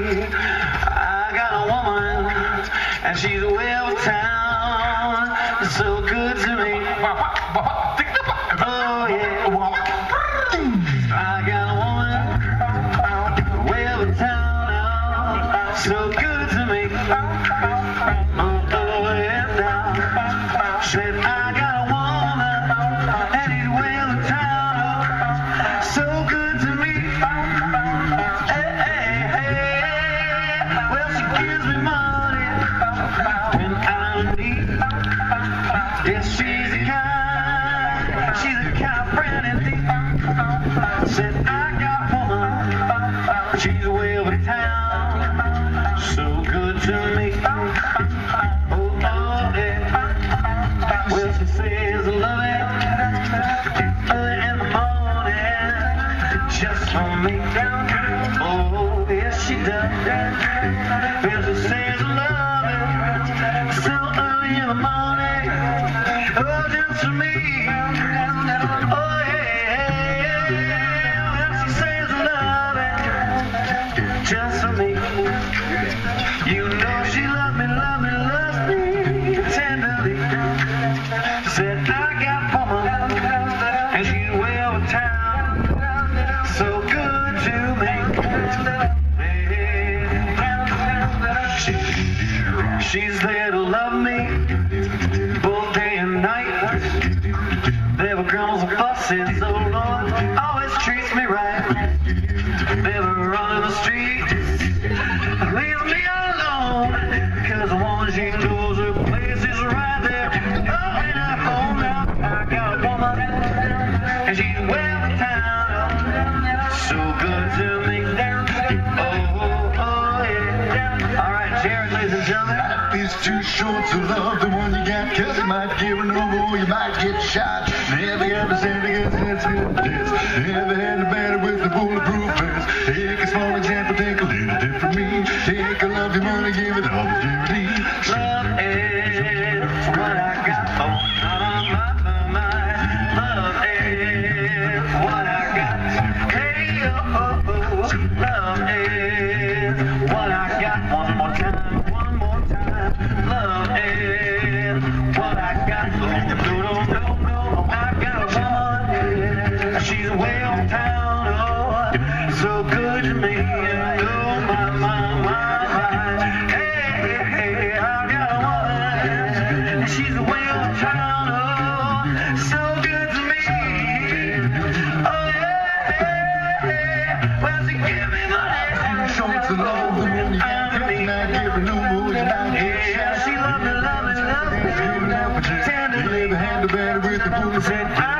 I got a woman, and she's well town, so good to me. Yes, she's the kind, she's the kind friend indeed. Said I got a she's well in town, so good to me. Oh, oh, yeah. Well, she says I love it early in the morning, just for me. Oh, yes, she does. Well, she says I love She's way over town. So good to me. She's there to love me, both day and night. Never grumbles or fusses, oh Lord, always treats me right. Life is too short to love the one you got, cause you might give no more, you might get shot. Never ever stand against heads and this. Never had a battle with the bulletproof vest. Take a small example, take a little bit from me. Take a love you wanna give it all the me. Love is what I got on my mind. Love is what I got. Hey, oh, oh, oh. love is what I got. who said,